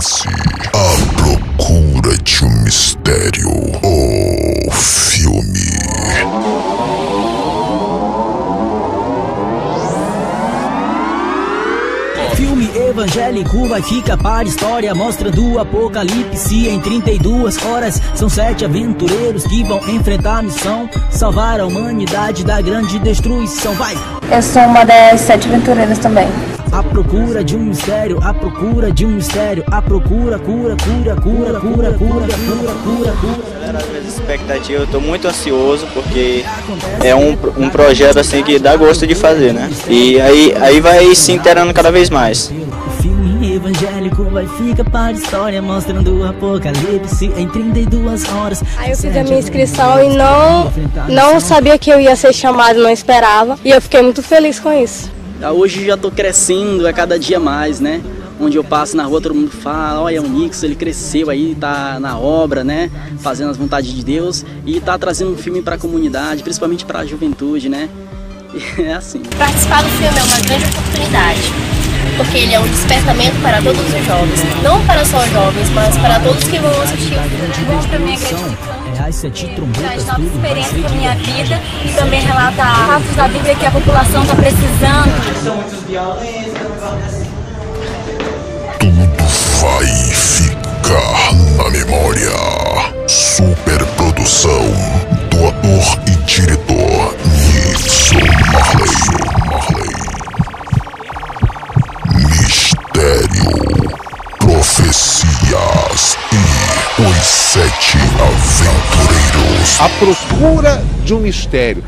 Let's see. Evangélico vai ficar para história mostrando o apocalipse em 32 horas. São sete aventureiros que vão enfrentar a missão, salvar a humanidade da grande destruição. Vai! Eu sou uma das sete aventureiras também. A procura de um mistério, a procura de um mistério, a procura, cura, cura, cura, cura, cura, cura, cura, cura. Galera, as minhas expectativas, eu tô muito ansioso porque é um, um projeto assim que dá gosto de fazer, né? E aí, aí vai se inteirando cada vez mais. Evangélico vai ficar para a história mostrando o apocalipse em 32 horas. Aí eu fiz a minha inscrição e não, não sabia que eu ia ser chamado, não esperava. E eu fiquei muito feliz com isso. Ah, Hoje já tô crescendo a cada dia mais, né? Onde eu passo na rua, todo mundo fala, olha, o Nix, ele cresceu aí, tá na obra, né? Fazendo as vontades de Deus e tá trazendo um filme para a comunidade, principalmente para a juventude, né? E é assim. Participar do filme é uma grande oportunidade, porque ele é um despertamento para todos os jovens. Não para só jovens, mas para todos que vão assistir o filme. Bom É trombetas, traz novas experiências para minha vida e também relata fatos da Bíblia que a população está precisando. Tudo vai ficar na memória. Superprodução do ator e diretor Mistério, profecias e os sete aventureiros. A procura de um mistério.